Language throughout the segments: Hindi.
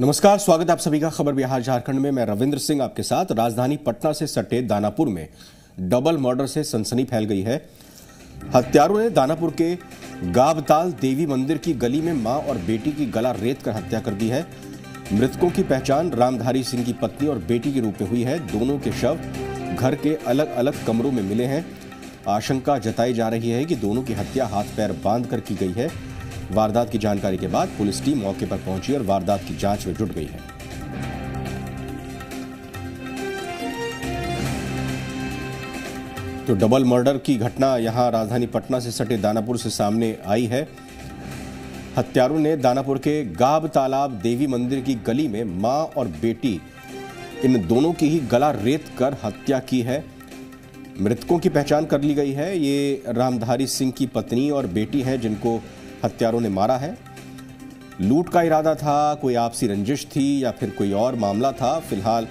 नमस्कार, स्वागत आप सभी का खबर बिहार झारखंड में। मैं रविंद्र सिंह आपके साथ। राजधानी पटना से सटे दानापुर में डबल मर्डर से सनसनी फैल गई है। हत्यारों ने दानापुर के गाबताल देवी मंदिर की गली में माँ और बेटी की गला रेत कर हत्या कर दी है। मृतकों की पहचान रामधारी सिंह की पत्नी और बेटी के रूप में हुई है। दोनों के शव घर के अलग अलग कमरों में मिले हैं। आशंका जताई जा रही है कि दोनों की हत्या हाथ पैर बाँध कर की गई है। वारदात की जानकारी के बाद पुलिस टीम मौके पर पहुँची और वारदात की जाँच में जुट गई है। तो डबल मर्डर की घटना यहाँ राजधानी पटना से सटे दानापुर से सामने आई है। हत्यारों ने दानापुर के गाब तालाब देवी मंदिर की गली में माँ और बेटी, इन दोनों की ही गला रेत कर हत्या की है। मृतकों की पहचान कर ली गई है। ये रामधारी सिंह की पत्नी और बेटी हैं, जिनको हत्यारों ने मारा है। लूट का इरादा था, कोई आपसी रंजिश थी या फिर कोई और मामला था, फ़िलहाल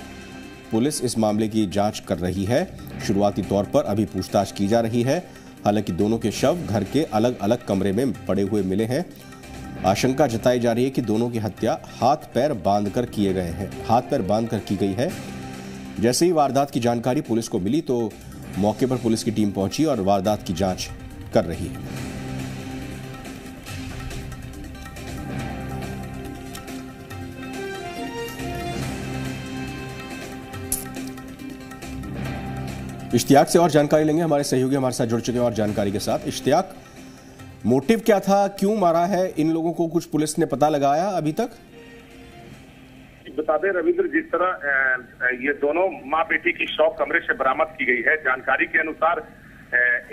पुलिस इस मामले की जाँच कर रही है। शुरुआती तौर पर अभी पूछताछ की जा रही है। हालाँकि दोनों के शव घर के अलग अलग कमरे में पड़े हुए मिले हैं। आशंका जताई जा रही है कि दोनों की हत्या हाथ पैर बांधकर किए गए हैं। हाथ पैर बांधकर की गई है। जैसे ही वारदात की जानकारी पुलिस को मिली तो मौके पर पुलिस की टीम पहुँची और वारदात की जाँच कर रही है। इश्तियाक से और जानकारी लेंगे। हमारे सहयोगी हमारे साथ जुड़ चुके हैं और जानकारी के साथ। इश्तियाक, मोटिव क्या था? क्यों मारा है? इन लोगों को कुछ पुलिस ने पता लगाया अभी तक? बता दें, रविंद्र, जिस तरह ये दोनों माँ बेटी की शव कमरे से बरामद की गई है। जानकारी के अनुसार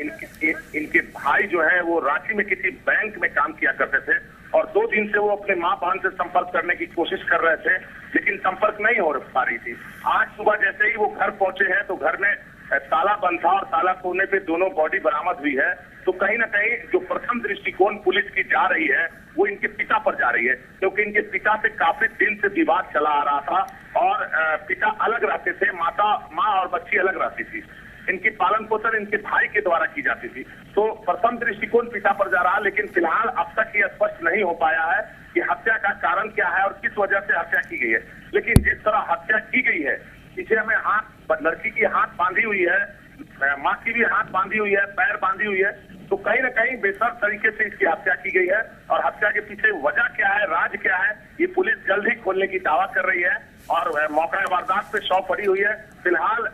इनके इनके भाई जो है, वो रांची में किसी बैंक में काम किया करते थे और दो दिन से वो अपने माँ बहन से संपर्क करने की कोशिश कर रहे थे, लेकिन संपर्क नहीं हो पा रही थी। आज सुबह जैसे ही वो घर पहुँचे हैं तो घर में ताला था और ताला खोलने पे दोनों बॉडी बरामद हुई है। तो कहीं ना कहीं जो प्रथम दृष्टिकोण पुलिस की जा रही है, वो इनके पिता पर जा रही है। क्योंकि इनके पिता से काफ़ी दिन से विवाद चला आ रहा था और पिता अलग रहते थे, माता, माँ और बच्ची अलग रहती थी। इनकी पालन पोषण इनके भाई के द्वारा की जाती थी। तो प्रथम दृष्टिकोण पिता पर जा रहा लेकिन फ़िलहाल अब तक ये स्पष्ट नहीं हो पाया है कि हत्या का कारण क्या है और किस वजह से हत्या की गई है। लेकिन जिस तरह हत्या की गई है पीछे हमें हाथ, लड़की की हाथ बांधी हुई है माँ की भी हाथ बांधी हुई है, पैर बांधी हुई है तो कहीं ना कहीं बेसर तरीके से इसकी हत्या की गई है। और हत्या के पीछे वजह क्या है, राज क्या है, ये पुलिस जल्द ही खोलने की दावा कर रही है। और मौका वारदात पे शव पड़ी हुई है। फ़िलहाल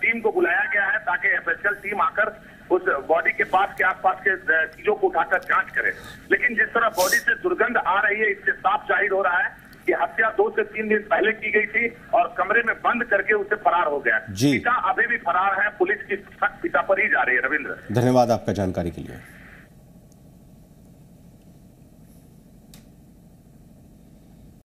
टीम को बुलाया गया है ताकि एफएसएल टीम आकर उस बॉडी के पास के आसपास के चीज़ों को उठाकर जाँच करे। लेकिन जिस तरह बॉडी से दुर्गंध आ रही है, इससे साफ़ ज़ाहिर हो रहा है कि हत्या दो से तीन दिन पहले की गई थी और कमरे में बंद करके उसे फरार हो गया। पिता अभी भी फरार है पुलिस की सख्त पिता पर ही जा रही है रविंद्र। धन्यवाद आपका जानकारी के लिए।